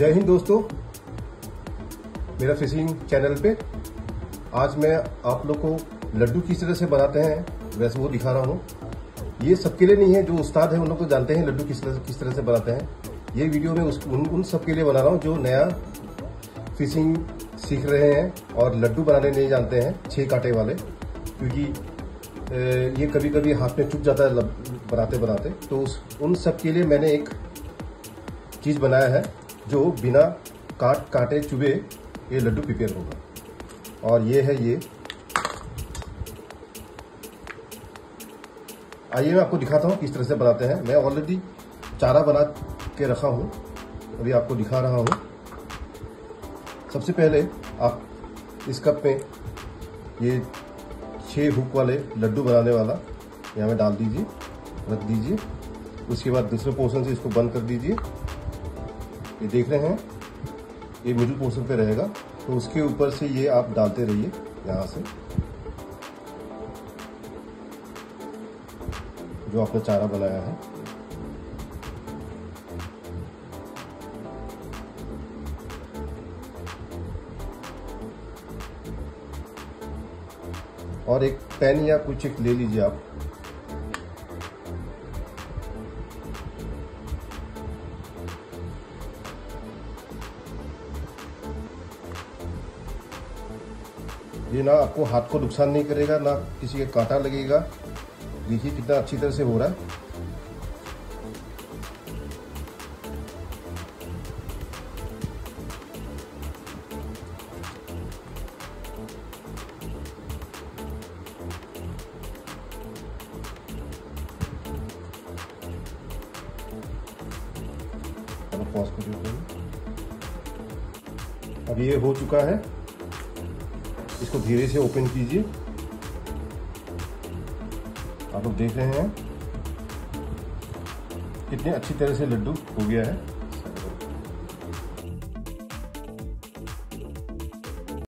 जय हिंद दोस्तों। मेरा फिशिंग चैनल पे आज मैं आप लोग को लड्डू किस तरह से बनाते हैं वैसे वो दिखा रहा हूँ। ये सबके लिए नहीं है जो उस्ताद है उन लोग तो जानते हैं लड्डू किस तरह किस तरह से बनाते हैं। ये वीडियो में उस, उन, उन सब के लिए बना रहा हूँ जो नया फिशिंग सीख रहे हैं और लड्डू बनाने नहीं जानते हैं छः कांटे वाले। क्योंकि ये कभी कभी हाथ में चुप जाता है बनाते बनाते तो उस उन सब के लिए मैंने एक चीज़ बनाया है जो बिना काट, काटे चुबे ये लड्डू प्रिपेयर होगा। और ये है ये। आइए मैं आपको दिखाता हूँ किस तरह से बनाते हैं। मैं ऑलरेडी चारा बना के रखा हूँ। अभी आपको दिखा रहा हूँ। सबसे पहले आप इस कप में ये छः हुक वाले लड्डू बनाने वाला यहाँ में डाल दीजिए, रख दीजिए। उसके बाद दूसरे पोर्शन से इसको बंद कर दीजिए। ये देख रहे हैं। ये मिडिल पोर्शन पे रहेगा। तो उसके ऊपर से ये आप डालते रहिए, यहाँ से। जो आपने चारा बनाया है। और एक पेन या कुछ एक ले लीजिए आप। ये ना आपको हाथ को नुकसान नहीं करेगा, ना किसी के कांटा लगेगा। देखिए कितना अच्छी तरह से हो रहा है। अब ये हो चुका है। इसको धीरे से ओपन कीजिए। आप लोग देख रहे हैं। कितने अच्छी तरह से लड्डू हो गया है।